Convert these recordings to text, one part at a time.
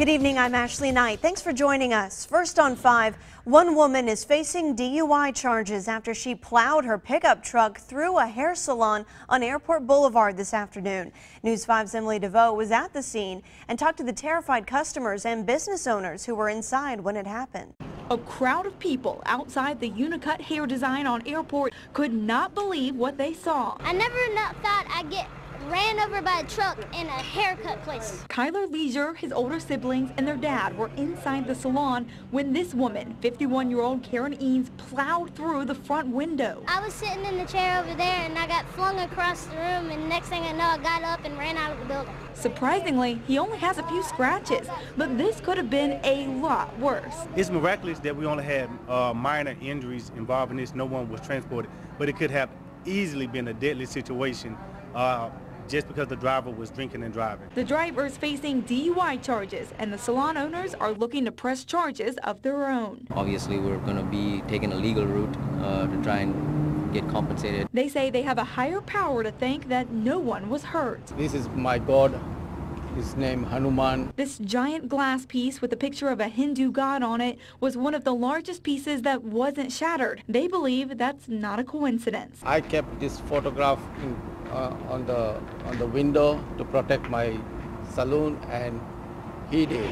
Good evening, I'm Ashley Knight. Thanks for joining us. First on 5, one woman is facing DUI charges after she plowed her pickup truck through a hair salon on Airport Boulevard this afternoon. News 5's Emily DeVoe was at the scene and talked to the terrified customers and business owners who were inside when it happened. A crowd of people outside the Unicut hair design on Airport could not believe what they saw. I never thought I'd get ran over by a truck in a haircut place. Kyler Leisure, his older siblings, and their dad were inside the salon when this woman, 51-year-old Karen Eanes, plowed through the front window. I was sitting in the chair over there and I got flung across the room and next thing I know I got up and ran out of the building. Surprisingly, he only has a few scratches, but this could have been a lot worse. It's miraculous that we only had uh, minor injuries involving this. No one was transported, but it could have easily been a deadly situation. Uh, just because the driver was drinking and driving. The driver is facing DUI charges, and the salon owners are looking to press charges of their own. Obviously, we're going to be taking a legal route uh, to try and get compensated. They say they have a higher power to think that no one was hurt. This is my God his name Hanuman. This giant glass piece with a picture of a Hindu god on it was one of the largest pieces that wasn't shattered. They believe that's not a coincidence. I kept this photograph in, uh, on the on the window to protect my saloon and he did.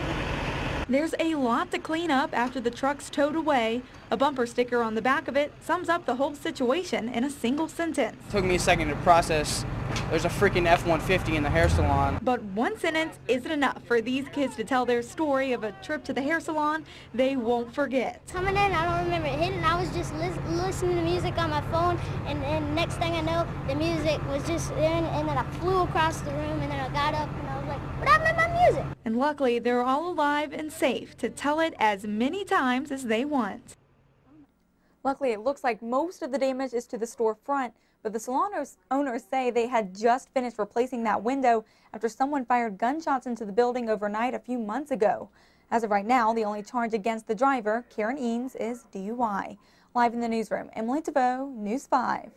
There's a lot to clean up after the truck's towed away. A bumper sticker on the back of it sums up the whole situation in a single sentence. It took me a second to process there's a freaking F-150 in the hair salon. But one sentence isn't enough for these kids to tell their story of a trip to the hair salon they won't forget. Coming in, I don't remember it hitting. I was just li listening to music on my phone, and then next thing I know, the music was just in, and then I flew across the room, and then I got up, and I was like, what happened to my music? And luckily, they're all alive and safe to tell it as many times as they want. Luckily, it looks like most of the damage is to the storefront, but the salon owners say they had just finished replacing that window after someone fired gunshots into the building overnight a few months ago. As of right now, the only charge against the driver, Karen Eanes, is DUI. Live in the newsroom, Emily DeVoe, News 5.